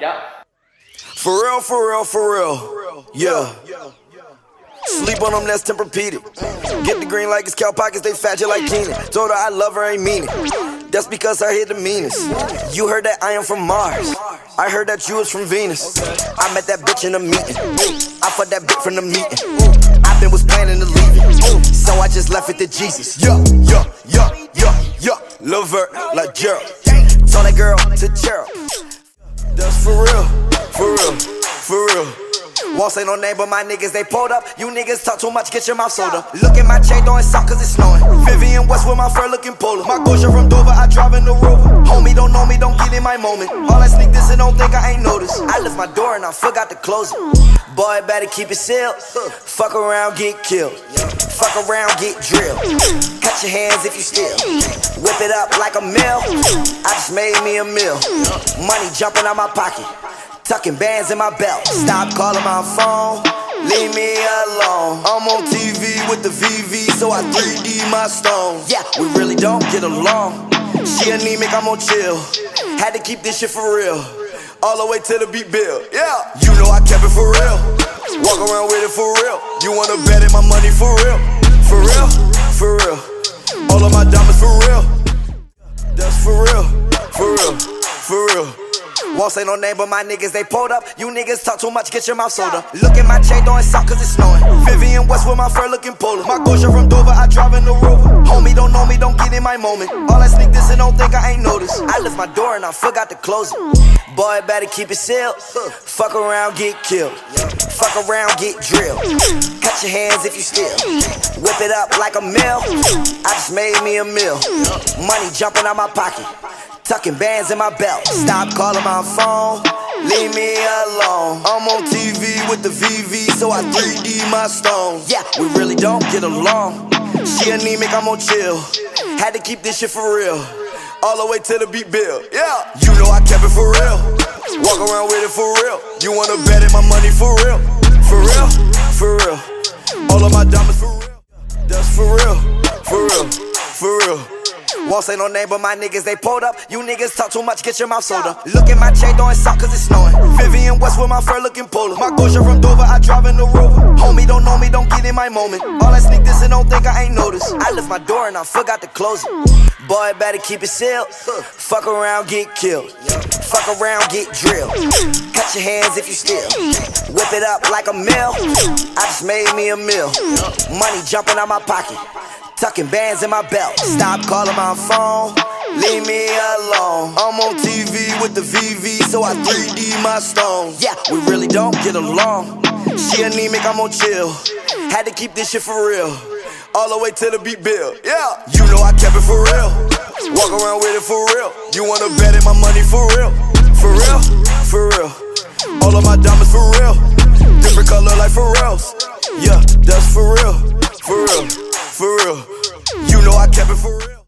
Yep. For real, for real, for real. Yeah. Sleep on them, that's Tempur-Pedic. Get the green like it's cow pockets, they fat you like Keenan. Told her I love her, ain't mean it. That's because I hit the meanest. You heard that I am from Mars. I heard that you was from Venus. I met that bitch in a meeting. I fucked that bitch from the meeting. I been was planning to leave it. So I just left it to Jesus. Yeah, yeah, yeah, yeah, yeah. Love her like Gerald. Told that girl to Gerald. That's for real, for real, for real. Won't say no name, but my niggas, they pulled up. You niggas talk too much, get your mouth soda. Look at my chain throwing salt cause it's snowing. Vivienne West with my fur looking polar. My Gosha from Dover, I drive my moment. All I sneak this and don't think I ain't noticed. I left my door and I forgot to close it. Boy, better keep it sealed. Fuck around, get killed. Fuck around, get drilled. Cut your hands if you steal. Whip it up like a mill. I just made me a meal. Money jumping out my pocket. Tucking bands in my belt. Stop calling my phone. Leave me alone. I'm on TV with the VV, so I 3D my stone. Yeah, we really don't get along. She anemic, I'm on chill. Had to keep this shit for real. All the way to the beat bill. Yeah, you know I kept it for real. Walk around with it for real. You wanna bet it my money for real? For real? For real. All of my diamonds for real. That's for real. For real. Won't say no name, but my niggas, they pulled up. You niggas talk too much, get your mouth soda. Look at my chain throwing salt cause it's snowing. Vivienne West with my fur looking polar. My Gosha from Dover, I drive in the Rover. Homie, don't know me, don't get in my moment. All I sneak this and don't think I ain't noticed. I left my door and I forgot to close it. Boy, better keep it sealed. Fuck around, get killed. Fuck around, get drilled. Cut your hands if you steal. Whip it up like a mill. I just made me a meal. Money jumping out my pocket. Tucking bands in my belt. Stop calling my phone. Leave me alone. I'm on TV with the VV, so I 3D my stone. Yeah, we really don't get along. She anemic, I'm on chill. Had to keep this shit for real. All the way to the beat bill. Yeah, you know I kept it for real. Walk around with it for real. You wanna bet it my money for real? For real? For real. Won't say no name, but my niggas, they pulled up. You niggas talk too much, get your mouth soda. Look at my chain throwing salt cause it's snowing. Vivienne West with my fur looking polar. My Gucci from Dover, I drive in the Rover. Homie, don't know me, don't get in my moment. All I sneak this and don't think I ain't noticed. I left my door and I forgot to close it. Boy, better keep it sealed. Fuck around, get killed. Fuck around, get drilled. Cut your hands if you steal. Whip it up like a mill. I just made me a meal. Money jumping out my pocket. Tucking bands in my belt. Stop calling my phone. Leave me alone. I'm on TV with the VV, so I 3D my stone. Yeah, we really don't get along. She anemic, I'm on chill. Had to keep this shit for real. All the way to the beat bill. Yeah, you know I kept it for real. Walk around with it for real. You wanna bet it my money for real? For real? For real. All of my diamonds for real. Different color like Pharrell's. Yeah, that's for real. For real. For real. You know I kept it for real.